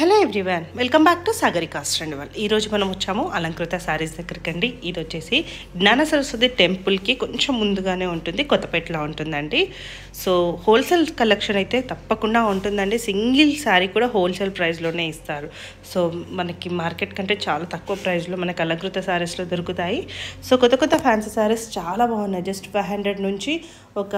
Hello everyone welcome back to Sagarika వాళ్ళు ఈరోజు మనం వచ్చాము అలంకృత శారీస్ దగ్గరికి అండి ఇది వచ్చేసి జ్ఞాన సరస్వతి టెంపుల్కి కొంచెం ముందుగానే ఉంటుంది కొత్తపేటలో ఉంటుందండి. సో హోల్సేల్ కలెక్షన్ అయితే తప్పకుండా ఉంటుందండి. సింగిల్ శారీ కూడా హోల్సేల్ ప్రైస్లోనే ఇస్తారు. సో మనకి మార్కెట్ కంటే చాలా తక్కువ ప్రైస్లో మనకి అలంకృత శారీస్లో దొరుకుతాయి. సో కొత్త కొత్త ఫ్యాన్సీ శారీస్ చాలా బాగున్నాయి. జస్ట్ ఫైవ్ హండ్రెడ్ నుంచి ఒక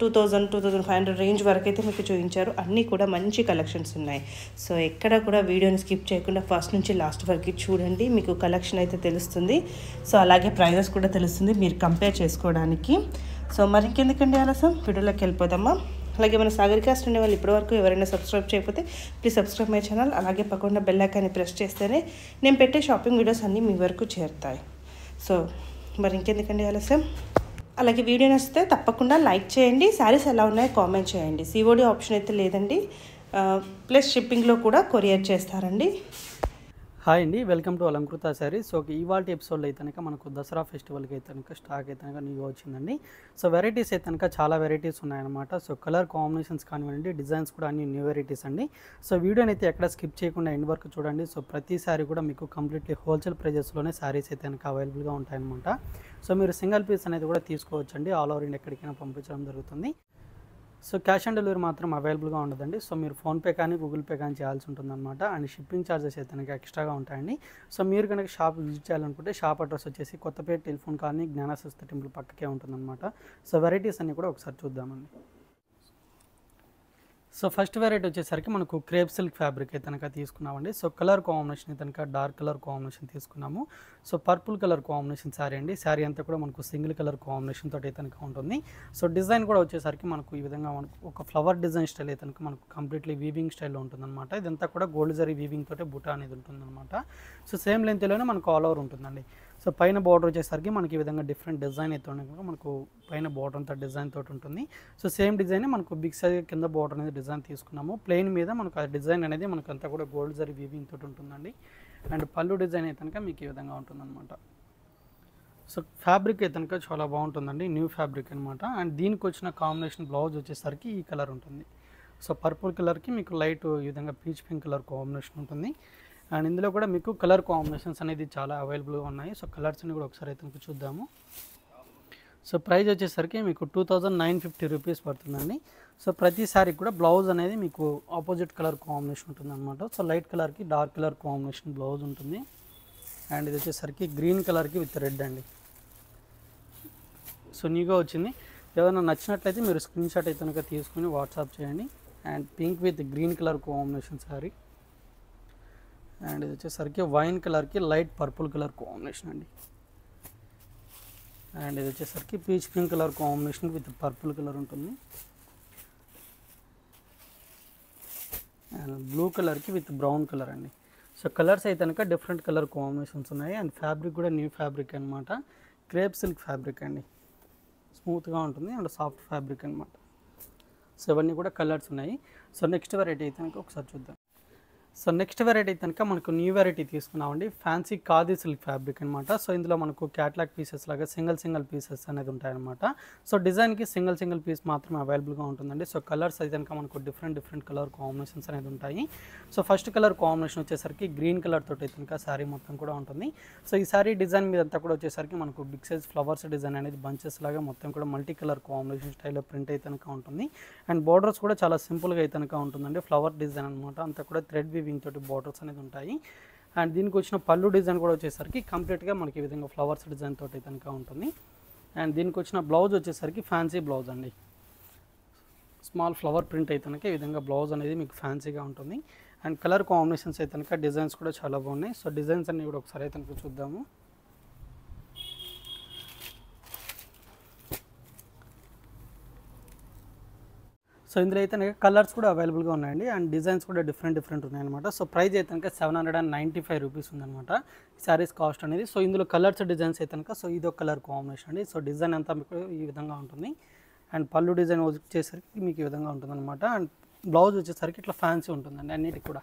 two thousand two thousand five hundred range వరకు అయితే మీకు చూపించారు. అన్నీ కూడా మంచి కలెక్షన్స్ ఉన్నాయి. సో ఎక్కడ కూడా వీడియోని స్కిప్ చేయకుండా ఫస్ట్ నుంచి లాస్ట్ వరకు చూడండి. మీకు కలెక్షన్ అయితే తెలుస్తుంది. సో అలాగే ప్రైజెస్ కూడా తెలుస్తుంది. మీరు కంపేర్ చేసుకోవడానికి. సో మరి ఇంకెందుకండి ఆలస్యం? వీడియోలోకి వెళ్ళిపోదామా? అలాగే మన సాగరికాస్ట్ ఉండే వాళ్ళు ఇప్పటివరకు ఎవరైనా సబ్స్క్రైబ్ చేయకపోతే ప్లీజ్ సబ్స్క్రైబ్ మై ఛానల్ అలాగే పక్కన బెల్ ఐకాన్ని ప్రెస్ చేస్తేనే నేను పెట్టే షాపింగ్ వీడియోస్ అన్నీ మీ వరకు చేరుతాయి. సో మరి ఇంకెందుకండి ఆలస్యం? అలాగే వీడియో నచ్చితే తప్పకుండా లైక్ చేయండి. శారీస్ ఎలా ఉన్నాయో కామెంట్ చేయండి. సిఓడి ఆప్షన్ అయితే లేదండి. ప్లస్ షిప్పింగ్లో కూడా కొరియర్ చేస్తారండి. హాయ్ అండి. Welcome to Alankrita Sarees so ఇవాళ ఎపిసోడ్లో అయితే కనుక మనకు దసరా ఫెస్టివల్కి అయితే కనుక స్టాక్ అయితే కనుక న్యూగా వచ్చిందండి. సో వెరైటీస్ అయితే కనుక చాలా వెరైటీస్ ఉన్నాయన్నమాట. సో కలర్ కాంబినేషన్స్ కానివ్వండి డిజైన్స్ కూడా అన్ని న్యూ వెరైటీస్ అండి. సో వీడియోని అయితే ఎక్కడ స్కిప్ చేయకుండా ఎండ్ వరకు చూడండి. సో ప్రతి సారీ కూడా మీకు కంప్లీట్లీ హోల్సేల్ ప్రైజెస్లోనే శారీస్ అయితే కనుక అవైలబుల్గా ఉంటాయన్నమాట. సో మీరు సింగిల్ పీస్ అనేది కూడా తీసుకోవచ్చండి. ఆల్ ఓవర్ ఇండియా ఎక్కడికైనా పంపించడం జరుగుతుంది. సో క్యాష్ ఆన్ డెలివరీ మాత్రం అవైలబుల్గా ఉండదండి. సో మీరు ఫోన్పే కానీ గూగుల్ పే కానీ చేయాల్సి ఉంటుందన్నమాట. అండ్ షిప్పింగ్ ఛార్జెస్ అయితే కనుక ఎక్స్ట్రాగా ఉంటాయండి. సో మీరు కనుక షాప్ విజిట్ చేయాలనుకుంటే షాప్ అడ్రస్ వచ్చేసి కొత్తపేట టెలిఫోన్ కాలనీ జ్ఞానశస్త టెంపుల్ పక్కకే ఉంటుందన్నమాట. సో వెరైటీస్ అన్నీ కూడా ఒకసారి చూద్దామండి. సో ఫస్ట్ వెరైటీ వచ్చేసరికి మనకు క్రేప్ సిల్క్ ఫ్యాబ్రిక్ అయితే కనుక తీసుకున్నామండి. సో కలర్ కాంబినేషన్ కనుక డార్క్ కలర్ కాంబినేషన్ తీసుకున్నాము. So purple colour combination sari అండి. శారీ అంతా కూడా మనకు సింగిల్ కలర్ కాంబినేషన్ తోటి కనుక ఉంటుంది. సో డిజైన్ కూడా వచ్చేసరికి మనకు ఈ విధంగా మనకు ఒక ఫ్లవర్ డిజైన్ స్టైల్ అయితే కనుక మనకు కంప్లీట్లీ వీవింగ్ స్టైల్లో ఉంటుందన్నమాట. ఇదంతా కూడా గోల్డ్ జరీ వీవింగ్ తోటి బుటా అనేది ఉంటుందన్నమాట. సో సేమ్ లెంత్లోనే మనకు ఆల్ ఓవర్ ఉంటుందండి. సో పైన బార్డర్ వచ్చేసరికి మనకి ఈ విధంగా డిఫరెంట్ డిజైన్ అయితే ఉన్నాయి కనుక మనకు పైన బార్డర్ అంతా డిజైన్ తోటి ఉంటుంది. సో సేమ్ డిజైన్ మనకు బిగ్ సైజ్ కింద బార్డర్ అనేది డిజైన్ తీసుకున్నాము. ప్లెయిన్ మీద మనకు ఆ డిజైన్ అనేది మనకు అంతా కూడా గోల్డ్ జరీ వీవింగ్ తోటి ఉంటుందండి. అండ్ పళ్ళు డిజైన్ అయితే కనుక మీకు ఈ విధంగా ఉంటుందన్నమాట. సో ఫ్యాబ్రిక్ అయితే కనుక చాలా బాగుంటుందండి. న్యూ ఫ్యాబ్రిక్ అనమాట అండ్ దీనికి వచ్చిన కాంబినేషన్ బ్లౌజ్ వచ్చేసరికి ఈ కలర్ ఉంటుంది. సో పర్పుల్ కలర్కి మీకు లైట్ ఈ విధంగా పీచ్ పింక్ కలర్ కాంబినేషన్ ఉంటుంది. అండ్ ఇందులో కూడా మీకు కలర్ కాంబినేషన్స్ అనేది చాలా అవైలబుల్గా ఉన్నాయి. సో కలర్స్ని కూడా ఒకసారి అయితే మీకు చూద్దాము. సో ప్రైస్ వచ్చేసరికి మీకు two thousand nine fifty rupees పడుతుందండి. సో ప్రతిసారి కూడా బ్లౌజ్ అనేది మీకు ఆపోజిట్ కలర్ కాంబినేషన్ ఉంటుంది అనమాట సో లైట్ కలర్కి డార్క్ కలర్ కాంబినేషన్ బ్లౌజ్ ఉంటుంది. అండ్ ఇది వచ్చేసరికి గ్రీన్ కలర్కి విత్ రెడ్ అండి. సో న్యూగా వచ్చింది. ఏదైనా నచ్చినట్లయితే మీరు స్క్రీన్ షాట్ అయితే కనుక తీసుకుని వాట్సాప్ చేయండి. And pink with green colour combination sari. And ఇది వచ్చేసరికి వైన్ కలర్కి లైట్ పర్పుల్ కలర్ కాంబినేషన్ అండి. అండ్ ఇది వచ్చేసరికి peach pink colour combination with purple colour ఉంటుంది. అండ్ బ్లూ కలర్కి విత్ బ్రౌన్ కలర్ అండి. సో కలర్స్ అయితే కనుక డిఫరెంట్ కలర్ కాంబినేషన్స్ ఉన్నాయి. అండ్ ఫ్యాబ్రిక్ కూడా న్యూ ఫ్యాబ్రిక్ అనమాట క్రేప్ సిల్క్ ఫ్యాబ్రిక్ అండి. స్మూత్గా ఉంటుంది అండ్ సాఫ్ట్ ఫ్యాబ్రిక్ అనమాట సో ఇవన్నీ కూడా కలర్స్ ఉన్నాయి. సో నెక్స్ట్ వెరైటీ అయితే కనుక ఒకసారి చూద్దాం. సో నెక్స్ట్ వెరైటీ కనుక మనకు న్యూ వెరైటీ తీసుకున్నామండి. ఫ్యాన్సీ ఖాదీ సిల్క్ ఫ్యాబ్రిక్ అనమాట సో ఇందులో మనకు క్యాట్లాగ్ పీసెస్ లాగా సింగిల్ సింగిల్ పీసెస్ అనేది ఉంటాయన్నమాట. సో డిజైన్కి సింగిల్ సింగిల్ పీస్ మాత్రమే అవైలబుల్గా ఉంటుందండి. సో కలర్స్ అయితే కనుక మనకు డిఫరెంట్ డిఫరెంట్ కలర్ కాంబినేషన్స్ అనేది ఉంటాయి. సో ఫస్ట్ కలర్ కాంబినేషన్ వచ్చేసరికి గ్రీన్ కలర్ తోటి అయితే కనుక శారీ మొత్తం కూడా ఉంటుంది. సో ఈ శారీ డిజైన్ మీద అంతా కూడా వచ్చేసరికి మనకు బిగ్ సైజ్ ఫ్లవర్స్ డిజైన్ అనేది బంచెస్ లాగా మొత్తం కూడా మల్టీ కలర్ కాంబినేషన్ స్టైల్లో ప్రింట్ అయితే కనుక ఉంటుంది. అండ్ బార్డర్స్ కూడా చాలా సింపుల్గా అయితే కనుక ఉంటుందండి. ఫ్లవర్ డిజైన్ అనమాట అంతా కూడా థ్రెడ్ వీవింగ్ తోటి బార్డర్స్ అనేది ఉంటాయి. అండ్ దీనికి వచ్చిన పళ్ళు డిజైన్ కూడా వచ్చేసరికి కంప్లీట్గా మనకి ఈ విధంగా ఫ్లవర్స్ డిజైన్ తోటి కనుక ఉంటుంది. అండ్ దీనికి వచ్చిన బ్లౌజ్ వచ్చేసరికి ఫ్యాన్సీ బ్లౌజ్ అండి. స్మాల్ ఫ్లవర్ ప్రింట్ అయితే కనుక ఈ విధంగా బ్లౌజ్ అనేది మీకు ఫ్యాన్సీగా ఉంటుంది. అండ్ కలర్ కాంబినేషన్స్ అయితే కనుక డిజైన్స్ కూడా చాలా బాగున్నాయి. సో డిజైన్స్ అన్నీ కూడా ఒకసారి అయితే కనుక చూద్దాము. సో ఇందులో అయితే కలర్స్ కూడా అవైలబుల్గా ఉన్నాయండి. అండ్ డిజైన్స్ కూడా డిఫరెంట్ డిఫరెంట్ ఉన్నాయన్నమాట. సో ప్రైస్ అయితే కనుక seven hundred and ninety five rupees ఉందన్నమాట. శారీస్ కాస్ట్ అనేది. సో ఇందులో కలర్స్ డిజైన్స్ అయితే కనుక సో ఇది ఒక కలర్ కాంబినేషన్ అండి. సో డిజైన్ అంతా మీకు ఈ విధంగా ఉంటుంది. అండ్ పళ్ళు డిజైన్ వచ్చేసరికి మీకు ఈ విధంగా ఉంటుందన్నమాట. అండ్ బ్లౌజ్ వచ్చేసరికి ఇట్లా ఫ్యాన్సీ ఉంటుందండి అన్నిటికి కూడా.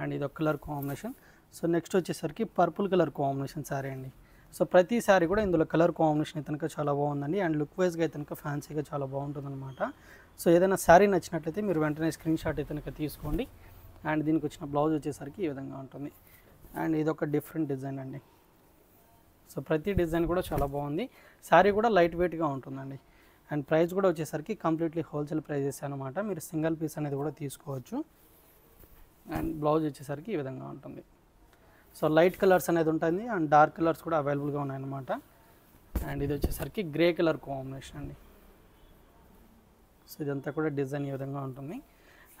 అండ్ ఇది ఒక కలర్ కాంబినేషన్. సో నెక్స్ట్ వచ్చేసరికి పర్పుల్ కలర్ కాంబినేషన్ శారీ అండి. సో ప్రతి కూడా ఇందులో కలర్ కాంబినేషన్ అయితే చాలా బాగుందండి. అండ్ లుక్ వైజ్గా అయితే ఫ్యాన్సీగా చాలా బాగుంటుంది అనమాట సో ఏదైనా శారీ నచ్చినట్లయితే మీరు వెంటనే స్క్రీన్ షాట్ అయితే తీసుకోండి. అండ్ దీనికి వచ్చిన బ్లౌజ్ వచ్చేసరికి ఈ విధంగా ఉంటుంది. అండ్ ఇది ఒక డిఫరెంట్ డిజైన్ అండి. సో ప్రతి డిజైన్ కూడా చాలా బాగుంది. శారీ కూడా లైట్ వెయిట్గా ఉంటుందండి. అండ్ ప్రైస్ కూడా వచ్చేసరికి కంప్లీట్లీ హోల్సేల్ ప్రైజెస్ అనమాట మీరు సింగిల్ పీస్ అనేది కూడా తీసుకోవచ్చు. అండ్ బ్లౌజ్ వచ్చేసరికి ఈ విధంగా ఉంటుంది. సో లైట్ కలర్స్ అనేది ఉంటుంది అండ్ డార్క్ కలర్స్ కూడా అవైలబుల్గా ఉన్నాయన్నమాట. అండ్ ఇది వచ్చేసరికి గ్రే కలర్ కాంబినేషన్ అండి. సో ఇదంతా కూడా డిజైన్ ఈ విధంగా ఉంటుంది.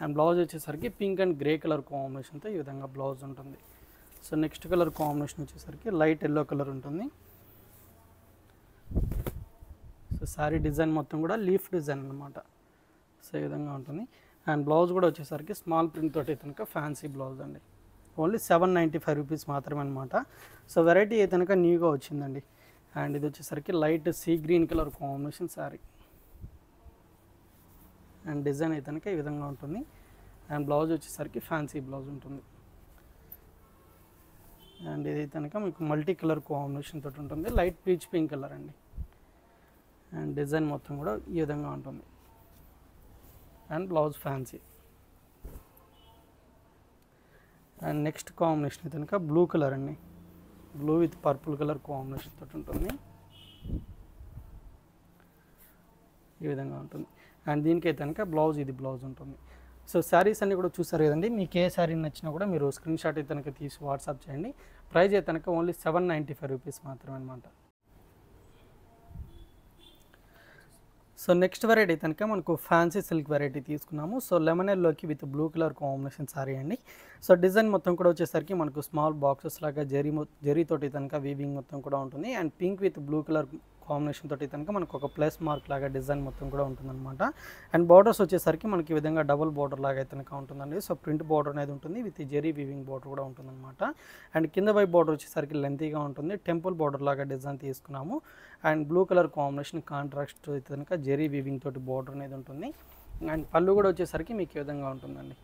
అండ్ బ్లౌజ్ వచ్చేసరికి పింక్ అండ్ గ్రే కలర్ కాంబినేషన్తో ఈ విధంగా బ్లౌజ్ ఉంటుంది. సో నెక్స్ట్ కలర్ కాంబినేషన్ వచ్చేసరికి లైట్ ఎల్లో కలర్ ఉంటుంది. సో శారీ డిజైన్ మొత్తం కూడా లీఫ్ డిజైన్ అనమాట సో ఈ విధంగా ఉంటుంది. అండ్ బ్లౌజ్ కూడా వచ్చేసరికి స్మాల్ ప్రింట్ తోటి కనుక ఫ్యాన్సీ బ్లౌజ్ అండి. Only seven ninety five rupees మాత్రమే అనమాట సో వెరైటీ అయితే కనుక న్యూగా వచ్చిందండి. అండ్ ఇది వచ్చేసరికి light sea green colour combination sari. And design అయితే కనుక ఈ విధంగా ఉంటుంది. అండ్ బ్లౌజ్ వచ్చేసరికి ఫ్యాన్సీ బ్లౌజ్ ఉంటుంది. అండ్ ఇది కనుక మీకు మల్టీ కలర్ కాంబినేషన్ తోటి ఉంటుంది. లైట్ పీచ్ పింక్ కలర్ అండి. అండ్ డిజైన్ మొత్తం కూడా ఈ విధంగా ఉంటుంది. And blouse fancy. And next combination అయితే కనుక బ్లూ కలర్ అండి. Blue with purple colour combination తోటి ఉంటుంది. ఈ విధంగా ఉంటుంది. అండ్ దీనికైతే కనుక బ్లౌజ్ ఇది బ్లౌజ్ ఉంటుంది. సో శారీస్ అన్నీ కూడా చూసారు కదండి. మీకు ఏ శారీ నచ్చినా కూడా మీరు స్క్రీన్ షాట్ అయితే కనుక తీసి వాట్సాప్ చేయండి. ప్రైస్ అయితే కనుక only seven ninety five rupees మాత్రమే అనమాట సో నెక్స్ట్ వెరైటీ కనుక మనకు ఫ్యాన్సీ సిల్క్ వెరైటీ తీసుకున్నాము. సో లెమన్ ఎల్లోకి with blue colour combination sari అండి. సో డిజైన్ మొత్తం కూడా వచ్చేసరికి మనకు స్మాల్ బాక్సెస్ లాగా జరీ జరీతోటి కనుక వీవింగ్ మొత్తం కూడా ఉంటుంది. And pink with blue colour combination తోటి కనుక మనకు ఒక ప్లస్ మార్క్ లాగా డిజైన్ మొత్తం కూడా ఉంటుందన్నమాట. అండ్ బార్డర్స్ వచ్చేసరికి మనకి ఈ విధంగా డబుల్ బార్డర్ లాగా అయితే కనుక ఉంటుందండి. సో ప్రింట్ బార్డర్ అనేది ఉంటుంది విత్ జెరీ వీవింగ్ బార్డర్ కూడా ఉంటుందన్నమాట. అండ్ కింద వైపు బార్డర్ వచ్చేసరికి లెంతీగా ఉంటుంది టెంపుల్ బార్డర్ లాగా డిజైన్ తీసుకున్నాము. And blue colour combination contract అయితే కనుక జెరీ వీవింగ్ తోటి బార్డర్ అనేది ఉంటుంది. అండ్ పళ్ళు కూడా వచ్చేసరికి మీకు ఈ విధంగా ఉంటుందండి.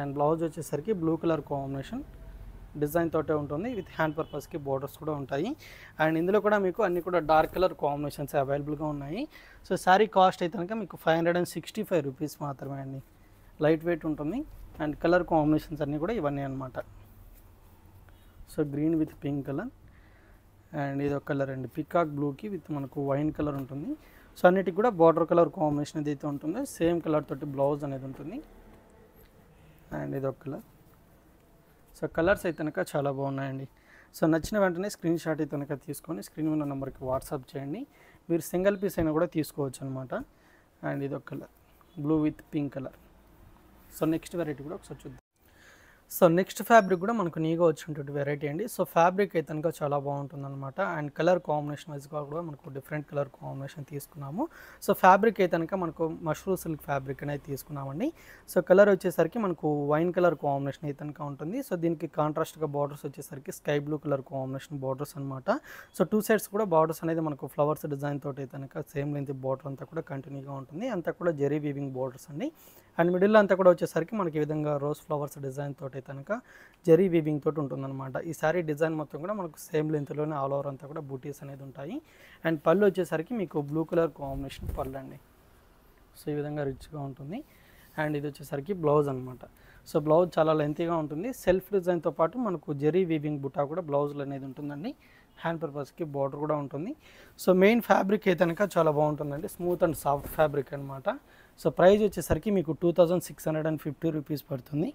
అండ్ బ్లౌజ్ వచ్చేసరికి బ్లూ కలర్ కాంబినేషన్ డిజైన్ తోటే ఉంటుంది. విత్ హ్యాండ్ పర్పస్కి బోర్డర్స్ కూడా ఉంటాయి. అండ్ ఇందులో కూడా మీకు అన్ని కూడా డార్క్ కలర్ కాంబినేషన్స్ అవైలబుల్గా ఉన్నాయి. సో శారీ కాస్ట్ అయితే కనుక మీకు five hundred and sixty five rupees మాత్రమే అండి. లైట్ వెయిట్ ఉంటుంది. అండ్ కలర్ కాంబినేషన్స్ అన్నీ కూడా ఇవన్నీ అనమాట so green with pink colour. And ఇది ఒక కలర్ అండి. పికాక్ బ్లూకి విత్ మనకు వైన్ కలర్ ఉంటుంది. సో అన్నిటికి కూడా బార్డర్ కలర్ కాంబినేషన్ ఏదైతే ఉంటుందో సేమ్ కలర్ తోటి బ్లౌజ్ అనేది ఉంటుంది. అండ్ ఇది ఒక కలర్. సో కలర్స్ అయితే కనుక చాలా బాగున్నాయండి. సో నచ్చిన వెంటనే స్క్రీన్ షాట్ అయితే కనుక తీసుకొని స్క్రీన్ ఉన్న నెంబర్కి వాట్సాప్ చేయండి. మీరు సింగిల్ పీస్ అయినా కూడా తీసుకోవచ్చు అనమాట అండ్ ఇది ఒక colour. Blue with pink colour. So next variety కూడా ఒకసారి చూద్దాం. సో నెక్స్ట్ ఫ్యాబ్రిక్ కూడా మనకు నీగా వచ్చినటువంటి వెరైటీ అండి. సో ఫ్యాబ్రిక్ అయితే కనుక చాలా బాగుంటుంది అనమాట అండ్ కలర్ కాంబినేషన్ వైజ్గా కూడా మనకు డిఫరెంట్ కలర్ కాంబినేషన్ తీసుకున్నాము. సో ఫ్యాబ్రిక్ అయితే కనుక మనకు మష్రూ సిల్క్ ఫ్యాబ్రిక్ అనేది తీసుకున్నామండి. సో కలర్ వచ్చేసరికి మనకు వైన్ కలర్ కాంబినేషన్ అయితే కనుక ఉంటుంది. సో దీనికి కాంట్రాస్ట్గా బార్డర్స్ వచ్చేసరికి sky blue colour combination borders అనమాట సో టూ సైడ్స్ కూడా బార్డర్స్ అనేది మనకు ఫ్లవర్స్ డిజైన్ తోటి అయితే కనుక సేమ్ లెంత్ బార్డర్ అంతా కూడా కంటిన్యూగా ఉంటుంది. అంతా కూడా జెరీ వీవింగ్ బార్డర్స్ అండి. అండ్ మిడిల్ అంతా కూడా వచ్చేసరికి మనకి ఈ విధంగా రోజ్ ఫ్లవర్స్ డిజైన్ తోటి కనుక జరీ వీవింగ్ తోటి ఉంటుందన్నమాట. ఈ సారీ డిజైన్ మొత్తం కూడా మనకు సేమ్ లెంత్లోనే ఆల్ ఓవర్ అంతా కూడా బూటీస్ అనేది ఉంటాయి. అండ్ పళ్ళు వచ్చేసరికి మీకు బ్లూ కలర్ కాంబినేషన్ పళ్ళు అండి. సో ఈ విధంగా రిచ్గా ఉంటుంది. అండ్ ఇది వచ్చేసరికి బ్లౌజ్ అనమాట సో బ్లౌజ్ చాలా లెంతీగా ఉంటుంది. సెల్ఫ్ డిజైన్తో పాటు మనకు జెరీ వీవింగ్ బుటా కూడా బ్లౌజ్లు అనేది ఉంటుందండి. హ్యాండ్ పర్పస్కి బార్డర్ కూడా ఉంటుంది. సో మెయిన్ ఫ్యాబ్రిక్ అయితే కనుక చాలా బాగుంటుందండి. స్మూత్ అండ్ సాఫ్ట్ ఫ్యాబ్రిక్ అనమాట సో ప్రైజ్ వచ్చేసరికి మీకు two thousand six hundred and fifty rupees పడుతుంది.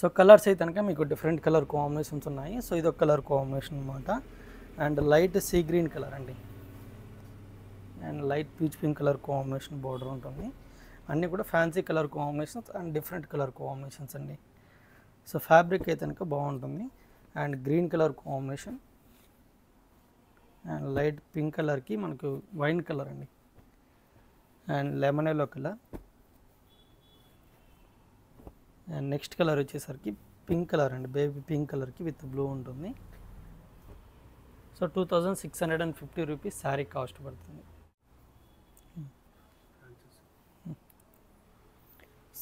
సో కలర్స్ అయితే కనుక మీకు డిఫరెంట్ కలర్ కాంబినేషన్స్ ఉన్నాయి. సో ఇది ఒక కలర్ కాంబినేషన్ అనమాట and light sea green colour అండి. And light peach pink colour combination border ఉంటుంది. అన్నీ కూడా fancy colour combinations and different colour combinations అండి. సో ఫ్యాబ్రిక్ అయితే కనుక బాగుంటుంది. And green colour combination. And light pink కలర్కి మనకు వైన్ కలర్ అండి. And lemon yellow colour. And next colour వచ్చేసరికి పింక్ కలర్ అండి. బేబీ పింక్ కలర్కి విత్ బ్లూ ఉంటుంది. So two thousand six hundred and fifty rupees sari cost పడుతుంది.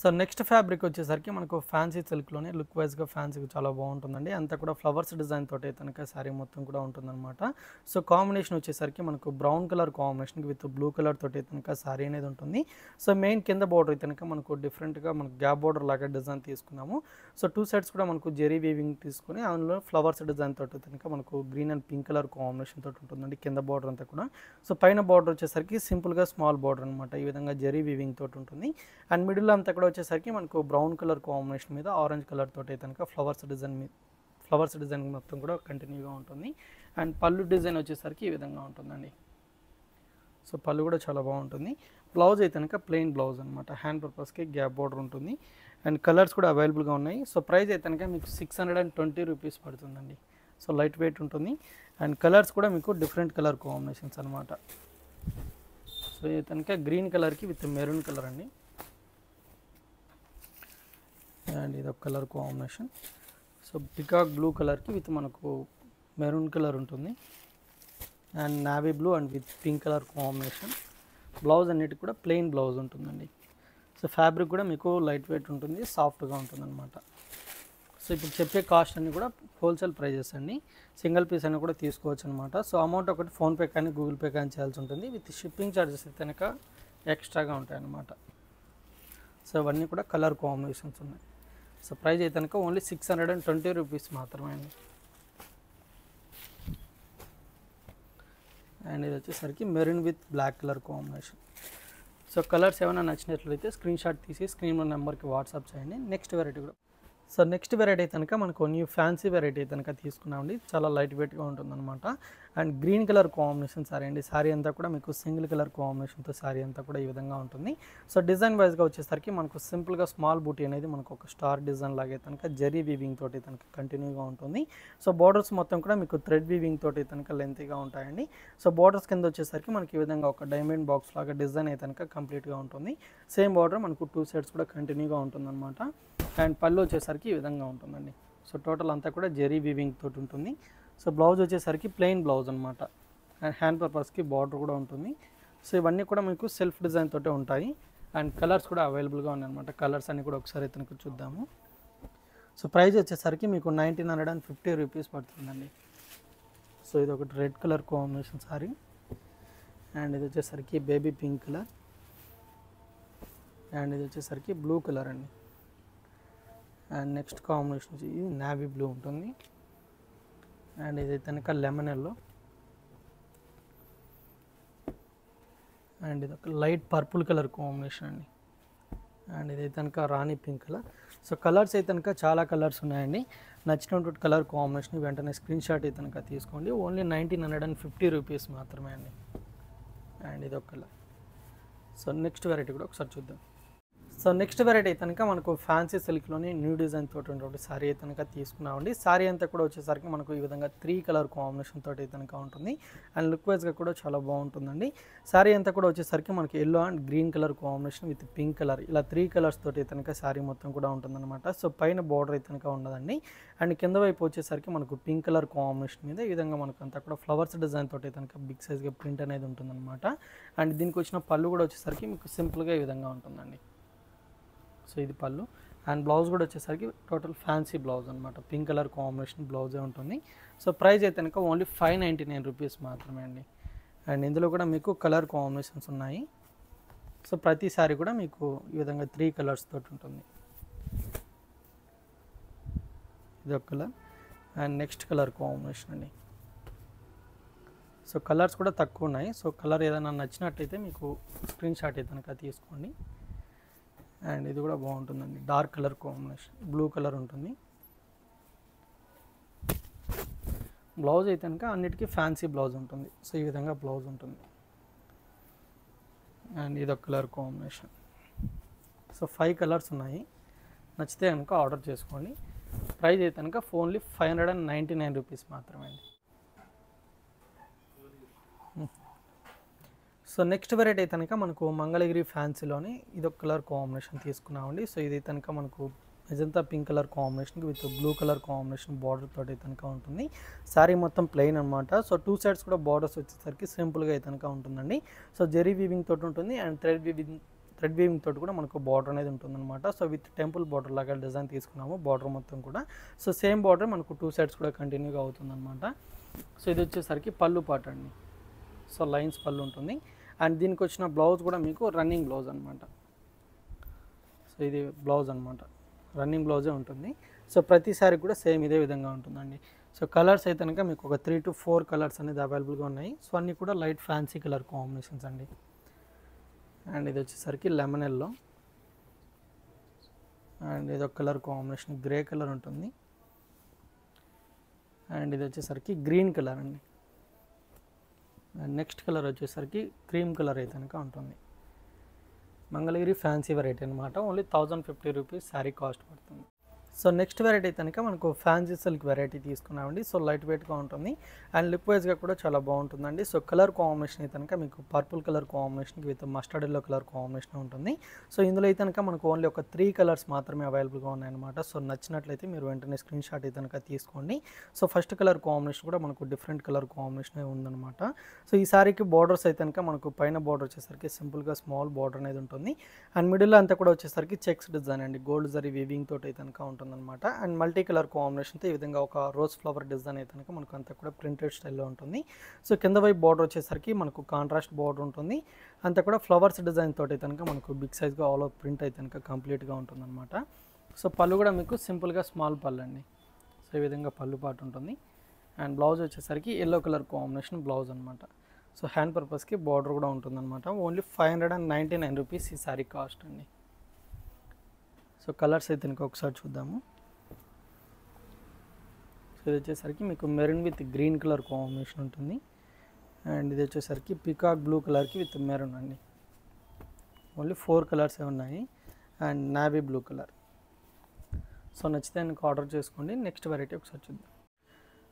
So next fabric వచ్చేసరికి మనకు ఫ్యాన్సీ సిల్క్లోనే లుక్ వైజ్గా ఫ్యాన్సీగా చాలా బాగుంటుందండి. అంతా కూడా ఫ్లవర్స్ డిజైన్ తోటి కనుక శారీ మొత్తం కూడా ఉంటుందన్నమాట. సో కాంబినేషన్ వచ్చేసరికి మనకు brown colour combination with blue colour తోటి కనుక శారీ అనేది ఉంటుంది. సో మెయిన్ కింద బార్డర్ కనుక మనకు డిఫరెంట్గా మనకు గ్యాప్ బార్డర్ లాగా డిజైన్ తీసుకున్నాము. సో టూ సైడ్స్ కూడా మనకు జెరీ వీవింగ్ తీసుకొని అందులో ఫ్లవర్స్ డిజైన్ తోటి కనుక మనకు green and pink colour combination తోటి ఉంటుందండి కింద బార్డర్ అంతా కూడా. సో పైన బార్డర్ వచ్చేసరికి సింపుల్గా స్మాల్ బార్డర్ అనమాట ఈ విధంగా జెరీ వీవింగ్ తోటి ఉంటుంది. అండ్ మిడిల్ అంతా కూడా వచ్చేసరికి మనకు బ్రౌన్ కలర్ కాంబినేషన్ మీద ఆరెంజ్ కలర్ తోటి కనుక ఫ్లవర్స్ డిజైన్ మీద ఫ్లవర్స్ డిజైన్ మొత్తం కూడా కంటిన్యూగా ఉంటుంది. అండ్ పళ్ళు డిజైన్ వచ్చేసరికి ఈ విధంగా ఉంటుందండి. సో పళ్ళు కూడా చాలా బాగుంటుంది. బ్లౌజ్ అయితే కనుక ప్లెయిన్ బ్లౌజ్ అనమాట హ్యాండ్ పర్పస్కి గ్యాప్ బార్డర్ ఉంటుంది. అండ్ కలర్స్ కూడా అవైలబుల్గా ఉన్నాయి. సో ప్రైస్ అయితే కనుక మీకు six hundred and twenty rupees పడుతుందండి. సో లైట్ వెయిట్ ఉంటుంది. అండ్ కలర్స్ కూడా మీకు డిఫరెంట్ కలర్ కాంబినేషన్స్ అనమాట సో ఇది కనుక గ్రీన్ కలర్కి విత్ మెరూన్ కలర్ అండి. అండ్ ఇది ఒక colour combination. So peacock blue కలర్కి విత్ మనకు మెరూన్ కలర్ ఉంటుంది. And navy blue and with pink colour combination. Blouse అన్నిటి కూడా ప్లెయిన్ బ్లౌజ్ ఉంటుందండి. సో ఫ్యాబ్రిక్ కూడా మీకు లైట్ వెయిట్ ఉంటుంది సాఫ్ట్గా ఉంటుంది అనమాట సో ఇప్పుడు చెప్పే కాస్ట్ అన్ని కూడా హోల్సేల్ ప్రైజెస్ అండి. సింగిల్ పీస్ అని కూడా తీసుకోవచ్చు అనమాట సో అమౌంట్ ఒకటి ఫోన్పే కానీ గూగుల్ పే కానీ చేయాల్సి ఉంటుంది. విత్ షిప్పింగ్ ఛార్జెస్ అయితే కనుక ఎక్స్ట్రాగా ఉంటాయన్నమాట. సో అవన్నీ కూడా కలర్ కాంబినేషన్స్ ఉన్నాయి. సో ప్రైస్ అయితే కనుక only six hundred and twenty rupees మాత్రమే అండి. అండ్ ఇది వచ్చేసరికి maroon with black colour combination. So colours ఏమైనా నచ్చినట్లయితే స్క్రీన్ షాట్ తీసి స్క్రీన్లో నెంబర్కి వాట్సాప్ చేయండి. నెక్స్ట్ వెరైటీ కూడా. సో నెక్స్ట్ వెరైటీ కనుక మనకు న్యూ ఫ్యాన్సీ వెరైటీ కనుక తీసుకున్నామండి. చాలా లైట్ వెయిట్గా ఉంటుందన్నమాట. And green colour combination sari అండి. సారీ అంతా కూడా మీకు సింగిల్ కలర్ కాంబినేషన్తో సారీ అంతా కూడా ఈ విధంగా ఉంటుంది. సో డిజైన్ వైజ్గా వచ్చేసరికి మనకు సింపుల్గా స్మాల్ బూటీ అనేది మనకు ఒక స్టార్ డిజైన్ లాగే కనుక జరీ వీవింగ్ తోటి కనుక కంటిన్యూగా ఉంటుంది. సో బార్డర్స్ మొత్తం కూడా మీకు థ్రెడ్ వీవింగ్ తోటి కనుక లెంతీగా ఉంటాయండి. సో బార్డర్స్ కింద వచ్చేసరికి మనకి ఈ విధంగా ఒక డైమండ్ బాక్స్ లాగా డిజైన్ అయితే కనుక కంప్లీట్గా ఉంటుంది. సేమ్ బార్డర్ మనకు టూ సైడ్స్ కూడా కంటిన్యూగా ఉంటుందన్నమాట. అండ్ పళ్ళు వచ్చేసరికి ఈ విధంగా ఉంటుందండి. సో టోటల్ అంతా కూడా జెరీ వీవింగ్ తోటి ఉంటుంది. సో బ్లౌజ్ వచ్చేసరికి ప్లెయిన్ బ్లౌజ్ అనమాట అండ్ హ్యాండ్ పర్పస్కి బార్డర్ కూడా ఉంటుంది. సో ఇవన్నీ కూడా మీకు సెల్ఫ్ డిజైన్ తోటే ఉంటాయి. అండ్ కలర్స్ కూడా అవైలబుల్గా ఉన్నాయి అనమాట కలర్స్ అన్నీ కూడా ఒకసారి ఇతనికి చూద్దాము. సో ప్రైస్ వచ్చేసరికి మీకు nineteen hundred and fifty rupees పడుతుందండి. సో ఇది ఒకటి red colour combination sari. And ఇది వచ్చేసరికి బేబీ పింక్ కలర్. అండ్ ఇది వచ్చేసరికి బ్లూ కలర్ అండి. అండ్ నెక్స్ట్ కాంబినేషన్ వచ్చి ఇది నావీ బ్లూ ఉంటుంది. అండ్ ఇది కనుక లెమన్ ఎల్లో. అండ్ ఇది ఒక లైట్ పర్పుల్ కలర్ కాంబినేషన్ అండి. అండ్ ఇది కనుక rani pink colour. So colours అయితే కనుక చాలా కలర్స్ ఉన్నాయండి. నచ్చినటువంటి కలర్ కాంబినేషన్ వెంటనే స్క్రీన్ షాట్ అయితే కనుక తీసుకోండి. Only nineteen hundred and fifty rupees మాత్రమే అండి. అండ్ ఇది ఒక కలర్. సో నెక్స్ట్ వెరైటీ కూడా ఒకసారి చూద్దాం. సో నెక్స్ట్ వెరైటీ కనుక మనకు ఫ్యాన్సీ సిల్క్లోని న్యూ డిజైన్ తోటి ఉన్నటువంటి సారీ అయితే కనుక తీసుకున్నామండి. శారీ అంతా కూడా వచ్చేసరికి మనకు ఈ విధంగా త్రీ కలర్ కాంబినేషన్ తోటి కనుక ఉంటుంది. అండ్ లుక్ వైజ్గా కూడా చాలా బాగుంటుందండి. శారీ అంతా కూడా వచ్చేసరికి మనకి yellow and green colour combination with pink colour. ఇలా త్రీ కలర్స్ తోటి కనుక సారీ మొత్తం కూడా ఉంటుందన్నమాట. సో పైన బార్డర్ అయితే కనుక ఉండదండి అండ్ కింద వైపు వచ్చేసరికి మనకు పింక్ కలర్ కాంబినేషన్ మీద ఈ విధంగా మనకు అంతా కూడా ఫ్లవర్స్ డిజైన్ తోటి కనుక బిగ్ సైజ్గా ప్రింట్ అనేది ఉంటుందన్నమాట. అండ్ దీనికి వచ్చిన పళ్ళు కూడా వచ్చేసరికి మీకు సింపుల్గా ఈ విధంగా ఉంటుందండి. సో ఇది పళ్ళు. అండ్ బ్లౌజ్ కూడా వచ్చేసరికి టోటల్ ఫ్యాన్సీ బ్లౌజ్ అనమాట పింక్ కలర్ కాంబినేషన్ బ్లౌజే ఉంటుంది. సో ప్రైస్ అయితే కనుక only five ninety nine rupees మాత్రమే అండి. అండ్ ఇందులో కూడా మీకు కలర్ కాంబినేషన్స్ ఉన్నాయి. సో ప్రతిసారి కూడా మీకు ఈ విధంగా త్రీ కలర్స్ తోటి ఉంటుంది. ఇది ఒక colour. And next colour combination అండి. సో కలర్స్ కూడా తక్కువ ఉన్నాయి. సో కలర్ ఏదైనా నచ్చినట్టయితే మీకు స్క్రీన్ షాట్ అయితే కనుక తీసుకోండి. అండ్ ఇది కూడా బాగుంటుందండి. Dark colour combination. Blue colour ఉంటుంది. బ్లౌజ్ అయితే కనుక అన్నిటికీ ఫ్యాన్సీ బ్లౌజ్ ఉంటుంది. సో ఈ విధంగా బ్లౌజ్ ఉంటుంది. అండ్ ఇది ఒక colour combination. So five colours ఉన్నాయి. నచ్చితే కనుక ఆర్డర్ చేసుకోండి. ప్రైస్ అయితే కనుక only five hundred and ninety nine rupees మాత్రమే అండి. సో నెక్స్ట్ వెరైటీ కనుక మనకు మంగళగిరి ఫ్యాన్సీలోని ఇది ఒక కలర్ కాంబినేషన్ తీసుకున్నామండి. సో ఇది కనుక మనకు magenta pink colour combination with blue colour combination border తోటి కనుక ఉంటుంది. శారీ మొత్తం ప్లెయిన్ అనమాట సో టూ సైడ్స్ కూడా బార్డర్స్ వచ్చేసరికి సింపుల్గా అయితే కనుక ఉంటుందండి. సో జెరీ వీవింగ్ తోటి ఉంటుంది and thread weaving thread weaving తోటి కూడా మనకు బార్డర్ అనేది ఉంటుందన్నమాట. సో విత్ టెంపుల్ బార్డర్ లాగా డిజైన్ తీసుకున్నాము బార్డర్ మొత్తం కూడా. సో సేమ్ బార్డర్ మనకు టూ సైడ్స్ కూడా కంటిన్యూగా అవుతుందన్నమాట. సో ఇది వచ్చేసరికి పళ్ళు పాట అండి. సో లైన్స్ పళ్ళు ఉంటుంది. అండ్ దీనికి వచ్చిన బ్లౌజ్ కూడా మీకు రన్నింగ్ బ్లౌజ్ అనమాట సో ఇది బ్లౌజ్ అనమాట రన్నింగ్ బ్లౌజే ఉంటుంది. సో ప్రతిసారి కూడా సేమ్ ఇదే విధంగా ఉంటుందండి. సో కలర్స్ అయితే కనుక మీకు ఒక త్రీ టు ఫోర్ కలర్స్ అనేది అవైలబుల్గా ఉన్నాయి. సో అన్నీ కూడా లైట్ ఫ్యాన్సీ కలర్ కాంబినేషన్స్ అండి. అండ్ ఇది వచ్చేసరికి లెమన్ ఎల్లో అండ్ ఇది ఒక కలర్ కాంబినేషన్ గ్రే కలర్ ఉంటుంది. అండ్ ఇది వచ్చేసరికి గ్రీన్ కలర్ అండి. నెక్స్ట్ కలర్ వచ్చేసరికి క్రీమ్ కలర్ అయితే కనుక ఉంటుంది. మంగళగిరి ఫ్యాన్సీ వెరైటీ అనమాట only thousand fifty rupees sari cost పడుతుంది. సో నెక్స్ట్ వెరైటీ కనుక మనకు ఫ్యాన్సీ సిల్క్ వెరైటీ తీసుకున్నామండి. సో లైట్ వెయిట్గా ఉంటుంది. అండ్ లుక్ వైజ్గా కూడా చాలా బాగుంటుందండి. సో కలర్ కాంబినేషన్ అయితే కనుక మీకు purple colour combination with mustard yellow colour combination ఉంటుంది. సో ఇందులో అయితే కనుక మనకు ఓన్లీ ఒక త్రీ కలర్స్ మాత్రమే అవైలబుల్గా ఉన్నాయన్నమాట. సో నచ్చినట్లయితే మీరు వెంటనే స్క్రీన్ షాట్ అయితే కనుక తీసుకోండి. సో ఫస్ట్ కలర్ కాంబినేషన్ కూడా మనకు డిఫరెంట్ కలర్ కాంబినేషన్ ఉందన్నమాట. సో ఈ సారీకి బార్డర్స్ అయితే కనుక మనకు పైన బార్డర్ వచ్చేసరికి సింపుల్గా స్మాల్ బార్డర్ అనేది ఉంటుంది. అండ్ మిడిల్ అంతా కూడా వచ్చేసరికి చెక్స్ డిజైన్ అండి. గోల్డ్ జరీ వీవింగ్ తోటి అయితే కనుక ఉంటుందన్నమాట. అండ్ మల్టీ కలర్ కాంబినేషన్తో ఈ విధంగా ఒక రోజ్ ఫ్లవర్ డిజైన్ అయితే కనుక మనకు అంతా కూడా ప్రింటెడ్ స్టైల్లో ఉంటుంది. సో కింద వైపు బార్డర్ వచ్చేసరికి మనకు కాంట్రాస్ట్ బార్డర్ ఉంటుంది. అంతా కూడా ఫ్లవర్స్ డిజైన్ తోటి అయితే కనుక మనకు బిగ్ సైజ్గా ఆల్ ఓవర్ ప్రింట్ అయితే కనుక కంప్లీట్గా ఉంటుందన్నమాట. సో పళ్ళు కూడా మీకు సింపుల్గా స్మాల్ పళ్ళు అండి సో ఈ విధంగా పళ్ళు పాటు ఉంటుంది. అండ్ బ్లౌజ్ వచ్చేసరికి ఎల్లో కలర్ కాంబినేషన్ బ్లౌజ్ అనమాట సో హ్యాండ్ పర్పస్కి బార్డర్ కూడా ఉంటుందన్నమాట. Only five hundred and ninety nine rupees ఈ సారీ కాస్ట్ అండి. సో కలర్స్ అయితే ఇంకా ఒకసారి చూద్దాము. సో ఇది వచ్చేసరికి మీకు maroon with green colour combination ఉంటుంది. అండ్ ఇది వచ్చేసరికి పికాక్ బ్లూ కలర్కి విత్ మెరూన్ అండి. ఓన్లీ ఫోర్ కలర్స్ ఉన్నాయి. And navy blue colour. So నచ్చితే నాకు ఆర్డర్ చేసుకోండి. నెక్స్ట్ వెరైటీ ఒకసారి చూద్దాం.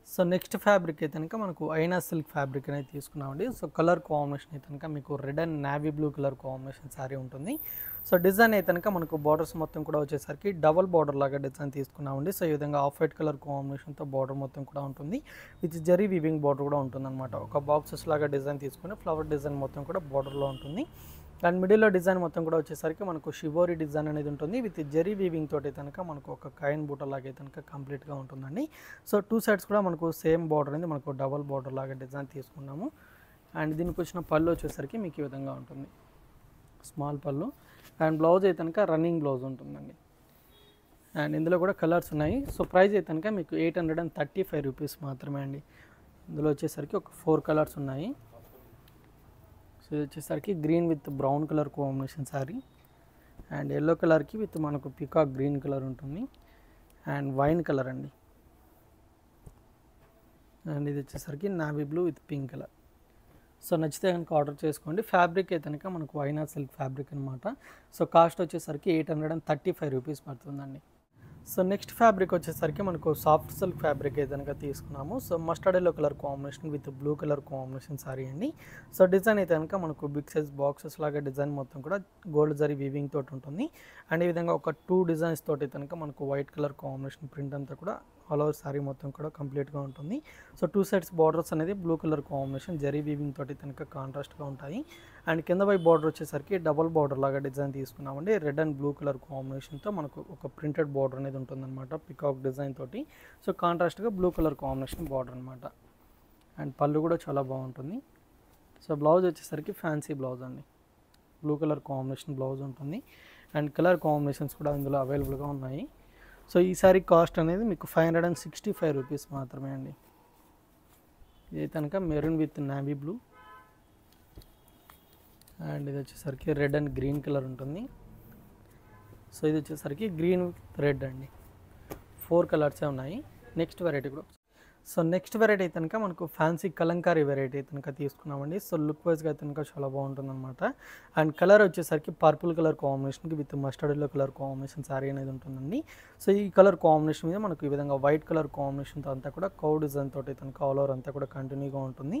సో నెక్స్ట్ ఫ్యాబ్రిక్ అయితే కనుక మనకు ఐనా సిల్క్ ఫ్యాబ్రిక్ అనేది తీసుకున్నామండి. సో కలర్ కాంబినేషన్ అయితే కనుక మీకు red and navy blue colour combination sari ఉంటుంది. సో డిజైన్ అయితే కనుక మనకు బార్డర్స్ మొత్తం కూడా వచ్చేసరికి డబల్ బార్డర్ లాగా డిజైన్ తీసుకున్నామండి. సో ఈ విధంగా ఆఫ్ వైట్ కలర్ కాంబినేషన్తో బార్డర్ మొత్తం కూడా ఉంటుంది. విత్ జరీ వివింగ్ బార్డర్ కూడా ఉంటుందన్నమాట. ఒక బాక్సెస్ లాగా డిజైన్ తీసుకుని ఫ్లవర్ డిజైన్ మొత్తం కూడా బార్డర్లో ఉంటుంది. దాని మిడిల్లో డిజైన్ మొత్తం కూడా వచ్చేసరికి మనకు షివోరి డిజైన్ అనేది ఉంటుంది. విత్ జెరీ వీవింగ్ తోటి కనుక మనకు ఒక కైన్ బూట లాగా కనుక కంప్లీట్గా ఉంటుందండి. సో టూ సైడ్స్ కూడా మనకు సేమ్ బార్డర్ అనేది మనకు డబల్ బార్డర్ లాగా డిజైన్ తీసుకున్నాము. అండ్ దీనికి వచ్చిన పళ్ళు వచ్చేసరికి మీకు ఈ విధంగా ఉంటుంది. స్మాల్ పళ్ళు. అండ్ బ్లౌజ్ అయితే కనుక రన్నింగ్ బ్లౌజ్ ఉంటుందండి. అండ్ ఇందులో కూడా కలర్స్ ఉన్నాయి. సో ప్రైస్ అయితే కనుక మీకు eight hundred and thirty five rupees మాత్రమే అండి. ఇందులో వచ్చేసరికి ఒక ఫోర్ కలర్స్ ఉన్నాయి. సో ఇది వచ్చేసరికి green with brown colour combination sari. And yellow కలర్కి విత్ మనకు పికాక్ గ్రీన్ కలర్ ఉంటుంది. అండ్ వైన్ కలర్ అండి. అండ్ ఇది వచ్చేసరికి navy blue with pink colour. So నచ్చితే కనుక ఆర్డర్ చేసుకోండి. ఫ్యాబ్రిక్ అయితే కనుక మనకు వైనా సిల్క్ ఫ్యాబ్రిక్ అనమాట సో కాస్ట్ వచ్చేసరికి eight hundred and thirty five rupees పడుతుందండి. సో నెక్స్ట్ ఫ్యాబ్రిక్ వచ్చేసరికి మనకు సాఫ్ట్ సిల్క్ ఫ్యాబ్రిక్ అయితే తీసుకున్నాము. So mustard yellow colour combination with blue colour combination sari అండి. సో డిజైన్ అయితే కనుక మనకు బిగ్ సైజ్ బాక్సెస్ లాగా డిజైన్ మొత్తం కూడా గోల్డ్ జరీ వీవింగ్ తోటి ఉంటుంది. అండ్ ఈ విధంగా ఒక టూ డిజైన్స్ తోటి కనుక మనకు వైట్ కలర్ కాంబినేషన్ ప్రింట్ అంతా కూడా ఆల్ ఓవర్ శారీ మొత్తం కూడా కంప్లీట్గా ఉంటుంది. సో టూ సైడ్స్ బార్డర్స్ అనేది blue colour combination zari weaving తోటి కనుక కాంట్రాస్ట్గా ఉంటాయి. అండ్ కింద వైపు బార్డర్ వచ్చేసరికి డబల్ బార్డర్ లాగా డిజైన్ తీసుకున్నామండి. రెడ్ అండ్ బ్లూ కలర్ కాంబినేషన్తో మనకు ఒక ప్రింటెడ్ బార్డర్ అనేది ఉంటుందన్నమాట పికాక్ డిజైన్ తోటి. సో కాంట్రాస్ట్గా బ్లూ కలర్ కాంబినేషన్ బార్డర్ అనమాట అండ్ పళ్ళు కూడా చాలా బాగుంటుంది. సో బ్లౌజ్ వచ్చేసరికి ఫ్యాన్సీ బ్లౌజ్ అండి. బ్లూ కలర్ కాంబినేషన్ బ్లౌజ్ ఉంటుంది. అండ్ కలర్ కాంబినేషన్స్ కూడా ఇందులో అవైలబుల్గా ఉన్నాయి. సో ఈసారి కాస్ట్ అనేది మీకు five hundred and sixty five rupees మాత్రమే అండి. ఇది కనుక maroon with navy blue. And ఇది వచ్చేసరికి రెడ్ అండ్ గ్రీన్ కలర్ ఉంటుంది. సో ఇది వచ్చేసరికి గ్రీన్ విత్ రెడ్ అండి. ఫోర్ కలర్సే ఉన్నాయి. నెక్స్ట్ వెరైటీ కూడా సో నెక్స్ట్ వెరైటీ అయితే కనుక మనకు ఫ్యాన్సీ కలంకారీ వెరైటీ అయితే కనుక తీసుకున్నామండి. సో లుక్ వైజ్గా అయితే కనుక చాలా బాగుంటుంది అనమాట అండ్ కలర్ వచ్చేసరికి పర్పుల్ కలర్ కాంబినేషన్కి with mustard yellow colour combination sari అనేది ఉంటుందండి. సో ఈ కలర్ కాంబినేషన్ మీద మనకు ఈ విధంగా వైట్ కలర్ కాంబినేషన్తో అంతా కూడా కౌ డిజైన్ తోటి కనుక ఆల్ ఓవర్ అంతా కూడా కంటిన్యూగా ఉంటుంది.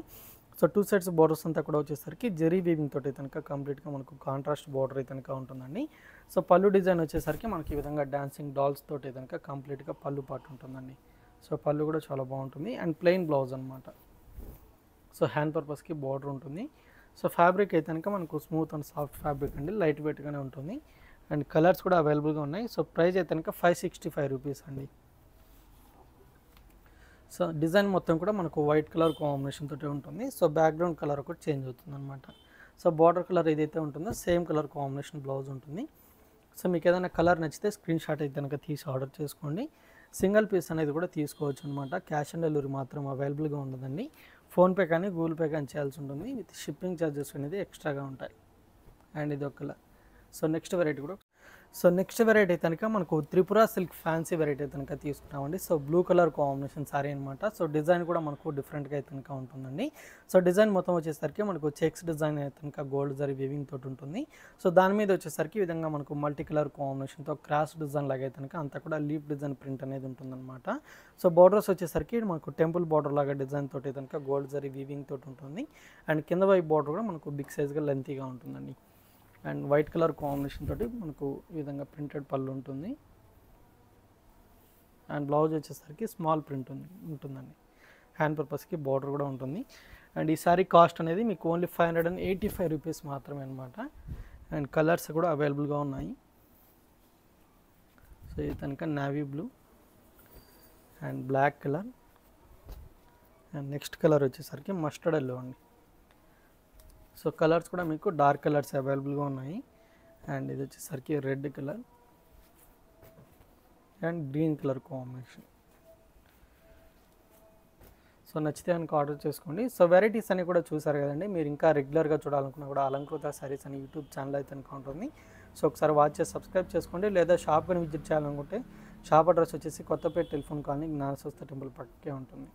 సో టూ సైడ్స్ బార్డర్స్ అంతా కూడా వచ్చేసరికి జెరీ వీవింగ్ తోటి కనుక కంప్లీట్గా మనకు కాంట్రాస్ట్ బార్డర్ అయితే కనుక ఉంటుందండి. సో పళ్ళు డిజైన్ వచ్చేసరికి మనకి ఈ విధంగా డాన్సింగ్ డాల్స్ తోటి కనుక కంప్లీట్గా పళ్ళు పాటు ఉంటుందండి. సో పళ్ళు కూడా చాలా బాగుంటుంది. అండ్ ప్లెయిన్ బ్లౌజ్ అనమాట సో హ్యాండ్ పర్పస్కి బార్డర్ ఉంటుంది. సో ఫ్యాబ్రిక్ అయితే కనుక మనకు స్మూత్ అండ్ సాఫ్ట్ ఫ్యాబ్రిక్ అండి. లైట్ వెయిట్గానే ఉంటుంది. అండ్ కలర్స్ కూడా అవైలబుల్గా ఉన్నాయి. సో ప్రైస్ అయితే కనుక ఫైవ్ సిక్స్టీ ఫైవ్ రూపీస్ అండి. సో డిజైన్ మొత్తం కూడా మనకు వైట్ కలర్ కాంబినేషన్ తోటి ఉంటుంది. సో బ్యాక్గ్రౌండ్ కలర్ ఒకటి చేంజ్ అవుతుంది అనమాట సో బార్డర్ కలర్ ఏదైతే ఉంటుందో సేమ్ కలర్ కాంబినేషన్ బ్లౌజ్ ఉంటుంది. సో మీకు ఏదైనా కలర్ నచ్చితే స్క్రీన్ షాట్ అయితే కనుక తీసి ఆర్డర్ చేసుకోండి. సింగిల్ పీస్ అనేది కూడా తీసుకోవచ్చు అనమాట క్యాష్ ఆన్ డెలివరీ మాత్రం అవైలబుల్గా ఉండదండి. ఫోన్పే కానీ గూగుల్ పే కానీ చేయాల్సి ఉంటుంది. విత్ షిప్పింగ్ ఛార్జెస్ అనేది ఎక్స్ట్రాగా ఉంటాయి. అండ్ ఇది ఒకలా సో నెక్స్ట్ వెరైటీ కూడా సో నెక్స్ట్ వెరైటీ కనుక మనకు త్రిపుర సిల్క్ ఫ్యాన్సీ వెరైటీ కనుక తీసుకున్నామండి. So blue colour combination sari అనమాట సో డిజైన్ కూడా మనకు డిఫరెంట్గా అయితే కనుక ఉంటుందండి. సో డిజైన్ మొత్తం వచ్చేసరికి మనకు చెక్స్ డిజైన్ అయితే కనుక గోల్డ్ జరీ వీవింగ్ తోటి ఉంటుంది. సో దాని మీద వచ్చేసరికి ఈ విధంగా మనకు మల్టీ కలర్ కాంబినేషన్తో క్రాస్ డిజైన్ లాగా కనుక అంతా కూడా లీఫ్ డిజైన్ ప్రింట్ అనేది ఉంటుందన్నమాట. సో బార్డర్స్ వచ్చేసరికి మనకు టెంపుల్ బార్డర్ లాగా డిజైన్ తోటి కనుక గోల్డ్ జరీ వీవింగ్ తోటి ఉంటుంది. అండ్ కింద వైపు బార్డర్ కూడా మనకు బిగ్ సైజ్గా లెంతీగా ఉంటుందండి. అండ్ వైట్ కలర్ కాంబినేషన్ తోటి మనకు ఈ విధంగా ప్రింటెడ్ పళ్ళు ఉంటుంది. అండ్ బ్లౌజ్ వచ్చేసరికి స్మాల్ ప్రింట్ ఉంది ఉంటుందండి. హ్యాండ్ పర్పస్కి బార్డర్ కూడా ఉంటుంది. అండ్ ఈ సారీ కాస్ట్ అనేది మీకు only five hundred and eighty five rupees మాత్రమే అనమాట అండ్ కలర్స్ కూడా అవైలబుల్గా ఉన్నాయి. సో ఇది కనుక navy blue. And black colour. And next colour వచ్చేసరికి మస్టర్డ్ ఎల్లో అండి. సో కలర్స్ కూడా మీకు డార్క్ కలర్స్ అవైలబుల్గా ఉన్నాయి. అండ్ ఇది వచ్చేసరికి red colour. And green colour combination. So నచ్చితే కనుక ఆర్డర్ చేసుకోండి. సో వెరైటీస్ అన్ని కూడా చూసారు కదండి. మీరు ఇంకా రెగ్యులర్గా చూడాలనుకున్నా కూడా అలంకృత సారీస్ అని యూట్యూబ్ ఛానల్ అయితే కనుక ఉంటుంది. సో ఒకసారి వాచ్ చేసి సబ్స్క్రైబ్ చేసుకోండి. లేదా షాప్ని విజిట్ చేయాలనుకుంటే షాప్ అడ్రస్ వచ్చేసి కొత్తపేట టెలిఫోన్ కాలనీ జ్ఞానస్వస్థ టెంపుల్ పక్కకే ఉంటుంది.